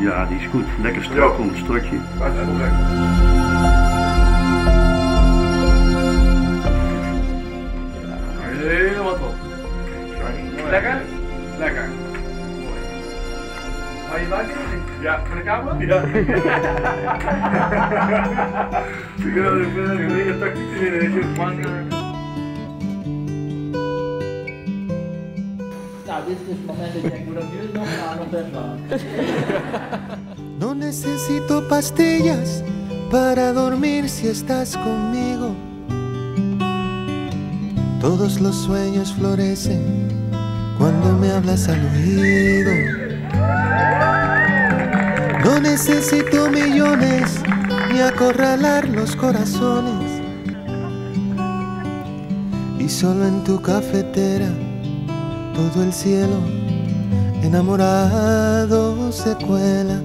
Ja, die is goed. Lekker strak om het strakje. Helemaal top. Lekker? Lekker. Mooi. Hou je buiten Ja, voor de camera? Ja. no ah, No necesito pastillas para dormir si estás conmigo. Todos los sueños florecen cuando me hablas al oído. No necesito millones ni acorralar los corazones. Y solo en tu cafetera todo el cielo enamorado se cuela.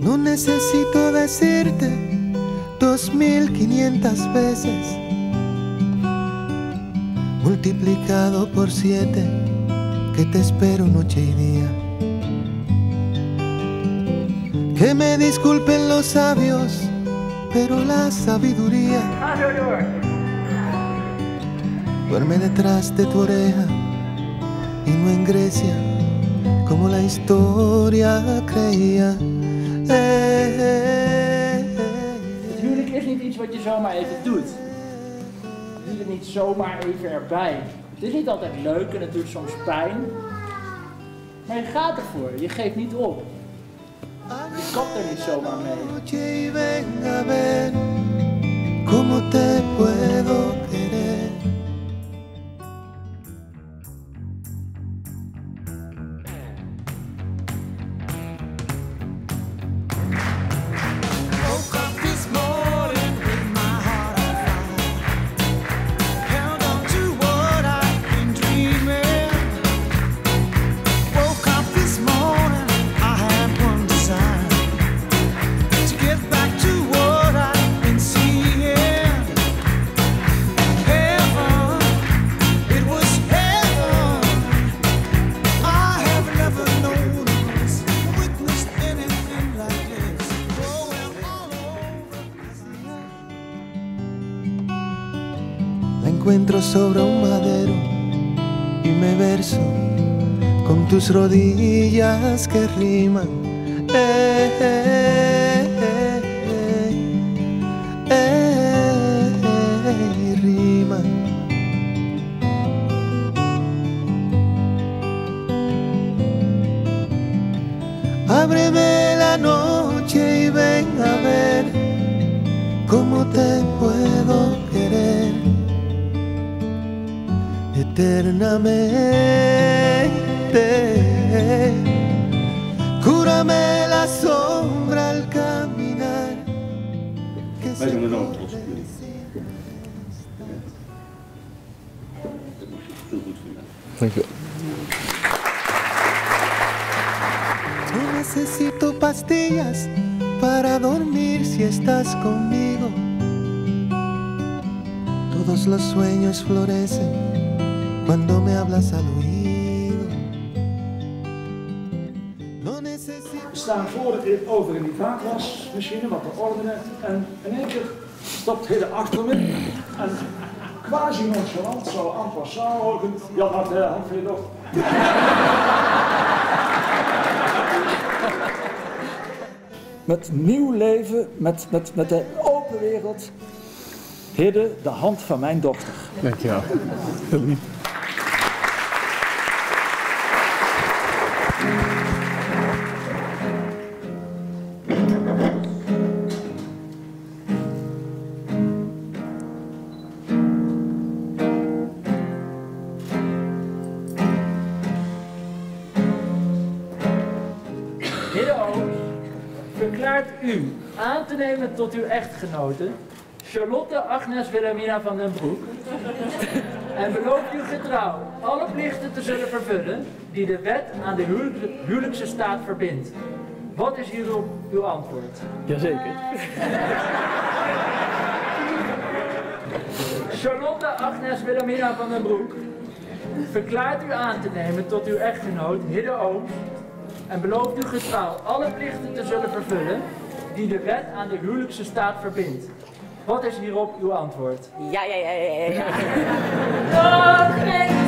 no necesito decirte dos mil quinientas veces multiplicado por siete que te espero noche y día. Que me disculpen los sabios, pero la sabiduría duerme detrás de tu oreja y no en Grecia, como la historia creía. Natuurlijk is niet iets wat je zomaar even doet. Het is niet altijd leuk en het doet soms pijn. Maar je gaat ervoor, je geeft niet op. Je kapt er niet zomaar mee. encuentro sobre un madero y me verso con tus rodillas que riman. Eh, eh. eternamente. Cúrame la sombra al caminar. Que No necesito pastillas para dormir si estás conmigo. Todos los sueños florecen cuando me hablas We staan voor over in die vaatwasmachine wat te ordenen en in één keer stopt hij achter me en quasi nonchalant zou en passant horen, ja had de hand je nog. Met nieuw leven, met, met, met de open wereld, Hidde, de hand van mijn dochter. Dankjewel. Heel lief. u aan te nemen tot uw echtgenote, Charlotte Agnes Wilhelmina van den Broek. En belooft u getrouw alle plichten te zullen vervullen die de wet aan de huwelijk, huwelijkse staat verbindt. Wat is hierop uw antwoord? Jazeker. Charlotte Agnes Wilhelmina van den Broek verklaart u aan te nemen tot uw echtgenoot Hidde Oom en belooft u getrouw alle plichten te zullen vervullen die de wet aan de huwelijkse staat verbindt. Wat is hierop uw antwoord? Ja, ja, ja, ja, ja. ja.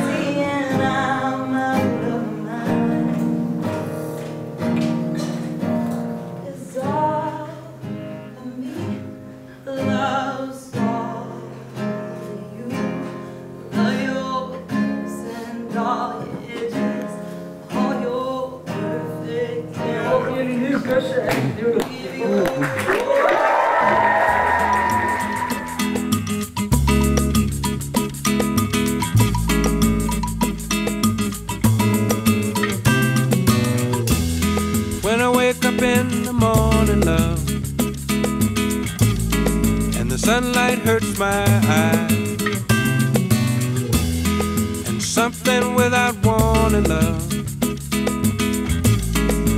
something without warning, love.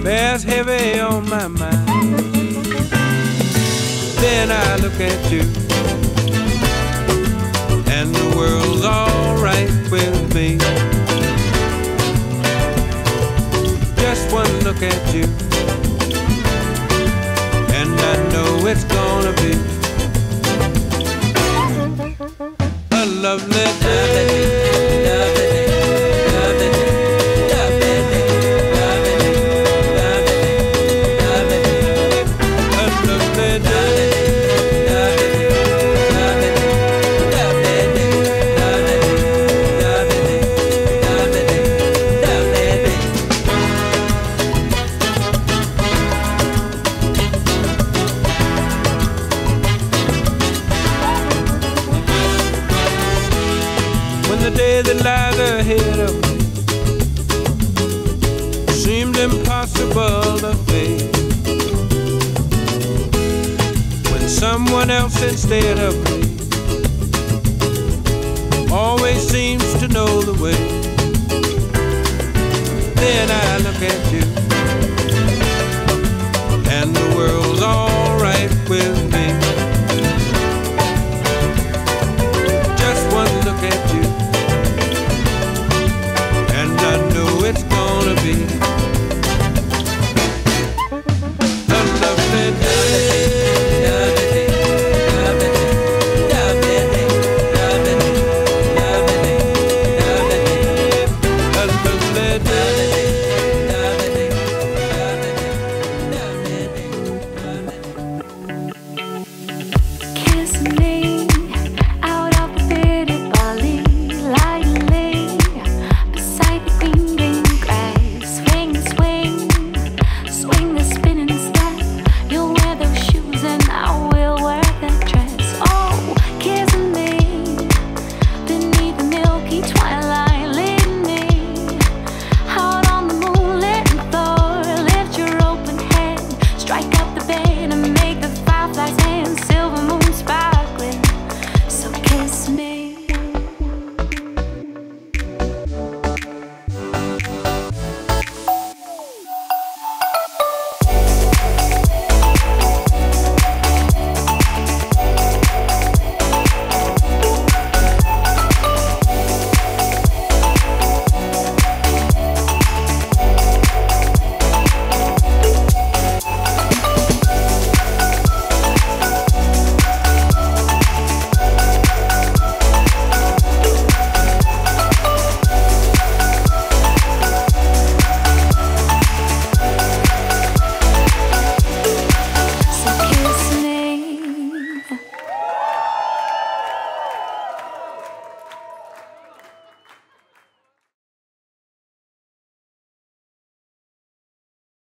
Bears heavy on my mind. Then I look at you, and the world's alright with me. Just one look at you, and I know it's gonna be a lovely day. day that lies ahead of me seemed impossible to face. When someone else instead of me always seems to know the way, then I look at you.